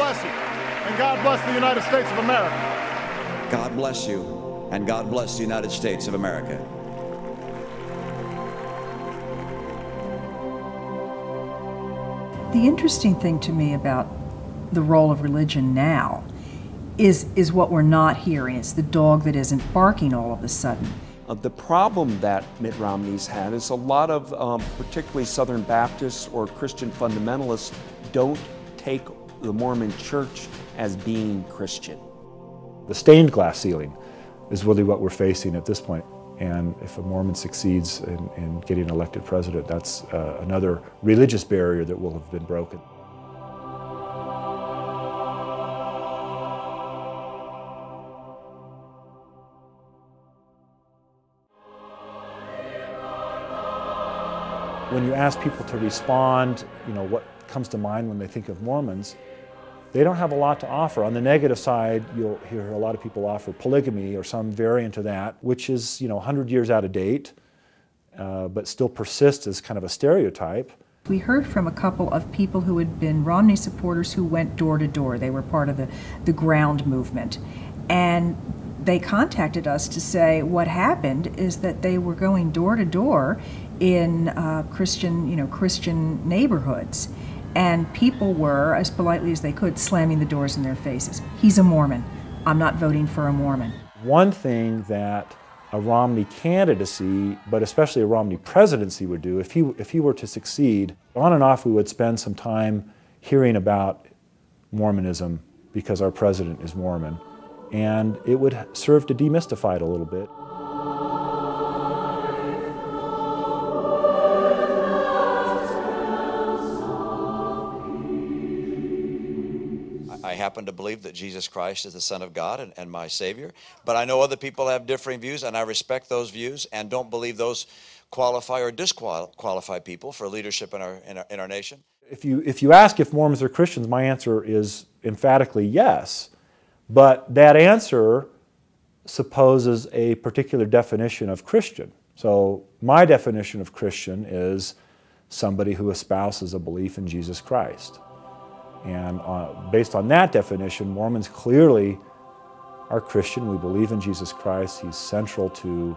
bless you. And God bless the United States of America. God bless you, and God bless the United States of America. The interesting thing to me about the role of religion now is, is what we're not hearing. It's the dog that isn't barking all of a sudden. Uh, the problem that Mitt Romney's had is a lot of, um, particularly Southern Baptists or Christian fundamentalists, don't take the Mormon church as being Christian. The stained glass ceiling is really what we're facing at this point. And if a Mormon succeeds in, in getting elected president, that's uh, another religious barrier that will have been broken. When you ask people to respond, you know, what comes to mind when they think of Mormons, they don't have a lot to offer. On the negative side, you'll hear a lot of people offer polygamy or some variant of that, which is you know 100 years out of date, uh, but still persists as kind of a stereotype. We heard from a couple of people who had been Romney supporters who went door to door. They were part of the, the ground movement. And they contacted us to say what happened is that they were going door to door in uh, Christian, you know, Christian neighborhoods and people were, as politely as they could, slamming the doors in their faces. He's a Mormon. I'm not voting for a Mormon. One thing that a Romney candidacy, but especially a Romney presidency would do, if he, if he were to succeed, on and off we would spend some time hearing about Mormonism because our president is Mormon. And it would serve to demystify it a little bit. Happen to believe that Jesus Christ is the Son of God and, and my Savior. But I know other people have differing views, and I respect those views and don't believe those qualify or disqualify people for leadership in our, in our, in our nation. If you, if you ask if Mormons are Christians, my answer is emphatically yes. But that answer supposes a particular definition of Christian. So, my definition of Christian is somebody who espouses a belief in Jesus Christ. And uh, based on that definition, Mormons clearly are Christian. We believe in Jesus Christ. He's central to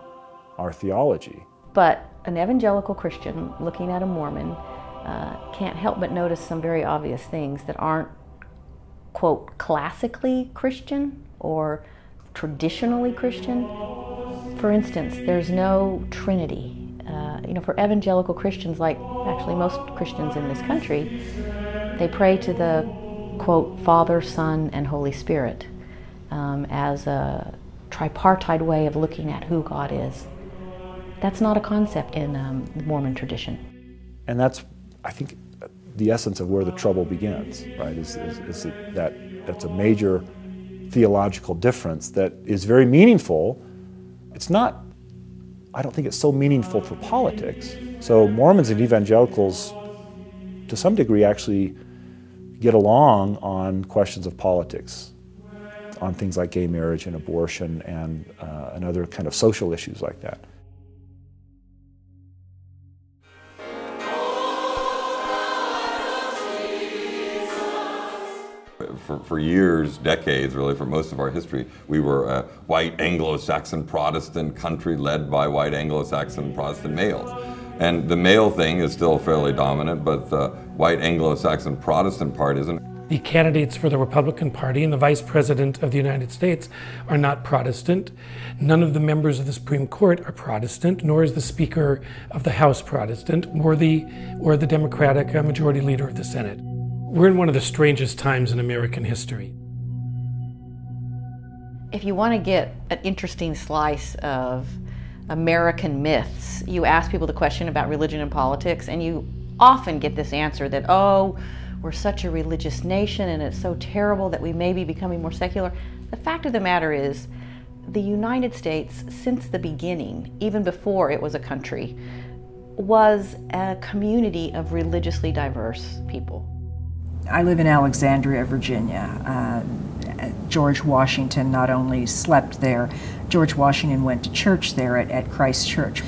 our theology. But an evangelical Christian looking at a Mormon uh, can't help but notice some very obvious things that aren't, quote, classically Christian or traditionally Christian. For instance, there's no Trinity. Uh, you know, for evangelical Christians, like actually most Christians in this country, they pray to the, quote, Father, Son, and Holy Spirit um, as a tripartite way of looking at who God is. That's not a concept in um, the Mormon tradition. And that's, I think, the essence of where the trouble begins, right? Is, is, is that that's a major theological difference that is very meaningful. It's not, I don't think it's so meaningful for politics. So Mormons and evangelicals, to some degree, actually get along on questions of politics, on things like gay marriage and abortion and, uh, and other kind of social issues like that. For, for, years, decades, really, for most of our history, we were a white Anglo Saxon Protestant country led by white Anglo Saxon Protestant males. And the male thing is still fairly dominant, but the white Anglo-Saxon Protestant part isn't. The candidates for the Republican Party and the Vice President of the United States are not Protestant. None of the members of the Supreme Court are Protestant, nor is the Speaker of the House Protestant, or the, or the Democratic uh, Majority Leader of the Senate. We're in one of the strangest times in American history. If you want to get an interesting slice of American myths. You ask people the question about religion and politics, and you often get this answer that, oh, we're such a religious nation and it's so terrible that we may be becoming more secular. The fact of the matter is, the United States, since the beginning, even before it was a country, was a community of religiously diverse people. I live in Alexandria, Virginia. Uh, George Washington not only slept there, George Washington went to church there at, at Christ Church.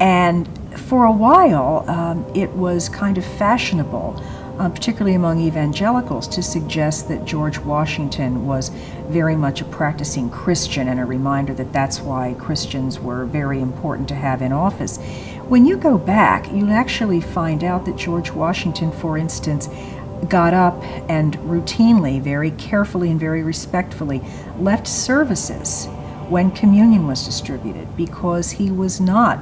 And for a while, um, it was kind of fashionable uh, particularly among evangelicals, to suggest that George Washington was very much a practicing Christian and a reminder that that's why Christians were very important to have in office. When you go back, you actually find out that George Washington, for instance, got up and routinely, very carefully, and very respectfully left services when communion was distributed because he was not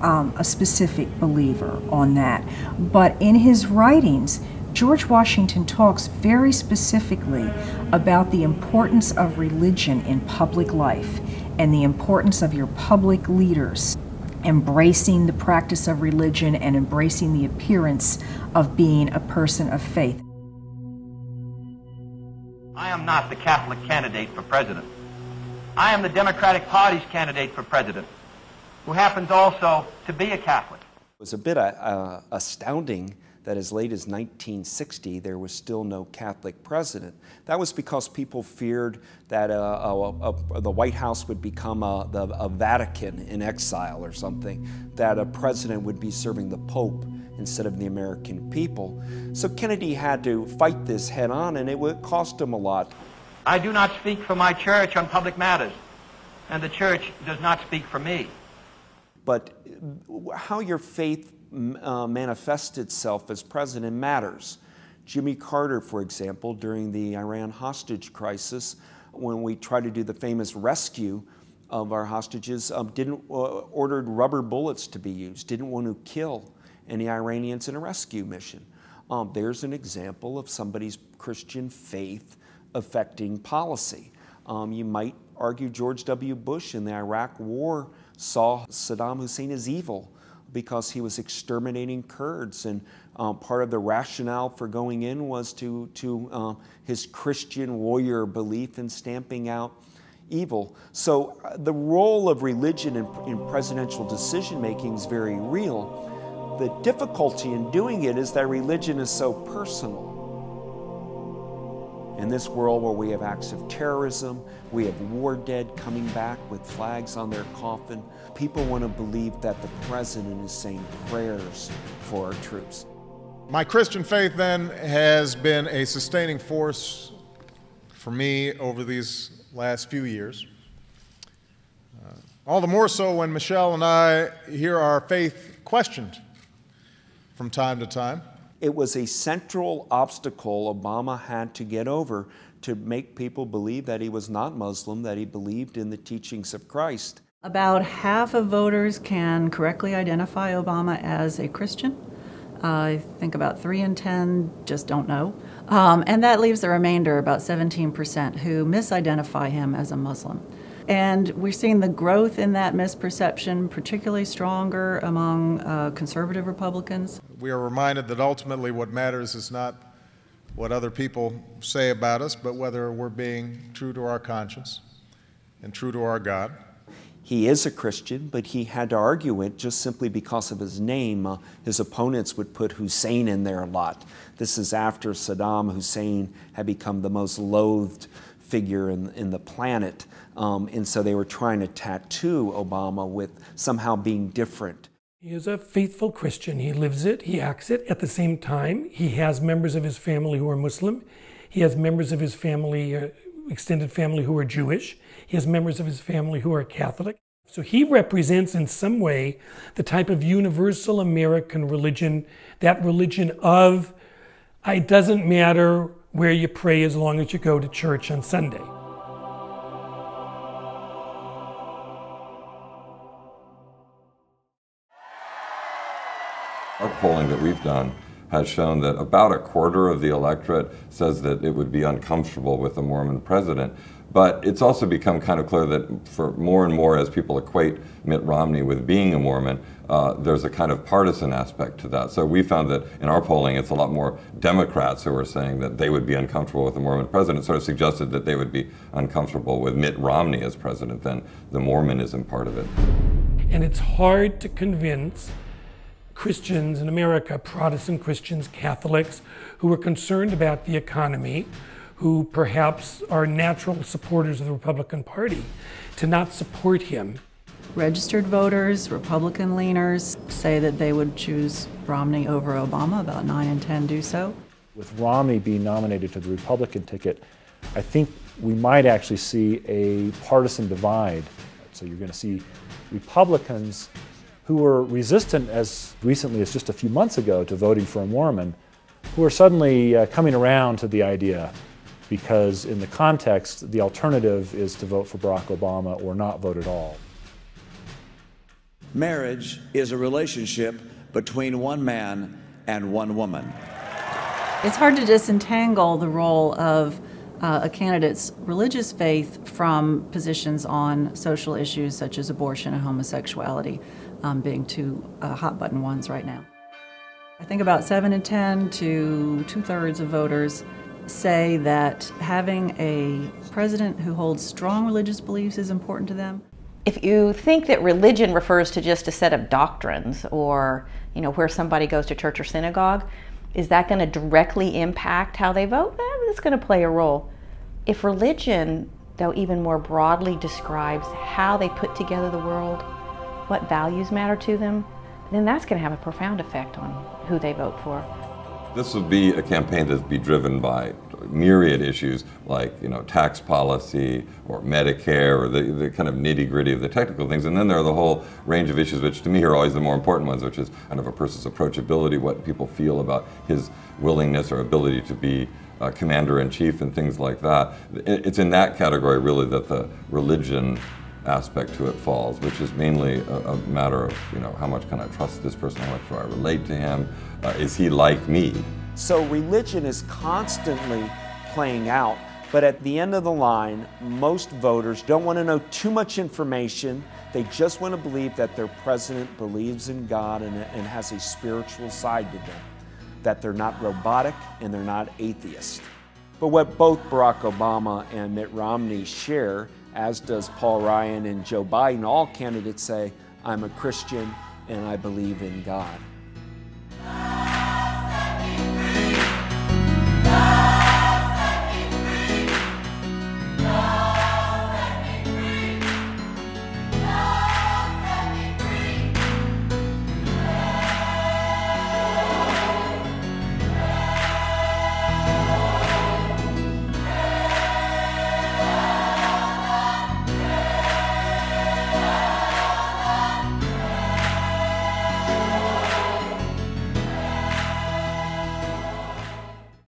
um, a specific believer on that. But in his writings, George Washington talks very specifically about the importance of religion in public life and the importance of your public leaders embracing the practice of religion and embracing the appearance of being a person of faith. I am not the Catholic candidate for president. I am the Democratic Party's candidate for president who happens also to be a Catholic. It was a bit uh, astounding that as late as 1960 there was still no Catholic president. That was because people feared that uh, a, a, the White House would become a, the, a Vatican in exile or something, that a president would be serving the Pope instead of the American people. So Kennedy had to fight this head on, and it would cost him a lot. I do not speak for my church on public matters, and the church does not speak for me but how your faith uh, itself as present president matters. Jimmy Carter, for example, during the Iran hostage crisis, when we tried to do the famous rescue of our hostages, um, didn't uh, ordered rubber bullets to be used, didn't want to kill any Iranians in a rescue mission. Um, there's an example of somebody's Christian faith affecting policy. Um, you might argue George W. Bush in the Iraq War saw Saddam Hussein as evil because he was exterminating Kurds. And um, part of the rationale for going in was to, to uh, his Christian warrior belief in stamping out evil. So uh, the role of religion in, in presidential decision making is very real. The difficulty in doing it is that religion is so personal. In this world where we have acts of terrorism, we have war dead coming back with flags on their coffin, people want to believe that the president is saying prayers for our troops. My Christian faith then has been a sustaining force for me over these last few years. Uh, all the more so when Michelle and I hear our faith questioned from time to time. It was a central obstacle Obama had to get over to make people believe that he was not Muslim, that he believed in the teachings of Christ. About half of voters can correctly identify Obama as a Christian. Uh, I think about 3 in 10 just don't know. Um, and that leaves the remainder, about 17%, who misidentify him as a Muslim. And we're seeing the growth in that misperception particularly stronger among uh, conservative Republicans. We are reminded that ultimately what matters is not what other people say about us, but whether we're being true to our conscience and true to our God. He is a Christian, but he had to argue it just simply because of his name. Uh, his opponents would put Hussein in there a lot. This is after Saddam Hussein had become the most loathed figure in, in the planet. Um, and so they were trying to tattoo Obama with somehow being different. He is a faithful Christian. He lives it, he acts it. At the same time, he has members of his family who are Muslim. He has members of his family, uh, extended family, who are Jewish. He has members of his family who are Catholic. So he represents, in some way, the type of universal American religion, that religion of it doesn't matter where you pray as long as you go to church on Sunday. Our polling that we've done has shown that about a quarter of the electorate says that it would be uncomfortable with a Mormon president. But it's also become kind of clear that for more and more as people equate Mitt Romney with being a Mormon, uh, there's a kind of partisan aspect to that. So we found that in our polling, it's a lot more Democrats who are saying that they would be uncomfortable with a Mormon president, sort of suggested that they would be uncomfortable with Mitt Romney as president than the Mormonism part of it. And it's hard to convince Christians in America, Protestant Christians, Catholics, who are concerned about the economy, who perhaps are natural supporters of the Republican Party, to not support him Registered voters, Republican leaners, say that they would choose Romney over Obama. About 9 in 10 do so. With Romney being nominated to the Republican ticket, I think we might actually see a partisan divide. So you're going to see Republicans who were resistant as recently as just a few months ago to voting for a Mormon, who are suddenly uh, coming around to the idea because, in the context, the alternative is to vote for Barack Obama or not vote at all. Marriage is a relationship between one man and one woman. It's hard to disentangle the role of uh, a candidate's religious faith from positions on social issues such as abortion and homosexuality um, being two uh, hot button ones right now. I think about 7 in 10 to two thirds of voters say that having a president who holds strong religious beliefs is important to them. If you think that religion refers to just a set of doctrines or, you know, where somebody goes to church or synagogue, is that going to directly impact how they vote? Eh, it's going to play a role. If religion, though, even more broadly describes how they put together the world, what values matter to them, then that's going to have a profound effect on who they vote for. This would be a campaign that'd be driven by myriad issues like you know tax policy or Medicare or the, the kind of nitty gritty of the technical things, and then there are the whole range of issues which to me are always the more important ones, which is kind of a person's approachability, what people feel about his willingness or ability to be uh, commander in chief, and things like that. It's in that category really that the religion aspect to it falls, which is mainly a, a, matter of you know how much can I trust this person, how much do I relate to him, uh, is he like me? So religion is constantly playing out, but at the end of the line, most voters don't want to know too much information. They just want to believe that their president believes in God and, and has a spiritual side to them, that they're not robotic and they're not atheist. But what both Barack Obama and Mitt Romney share as does Paul Ryan and Joe Biden. All candidates say, I'm a Christian and I believe in God.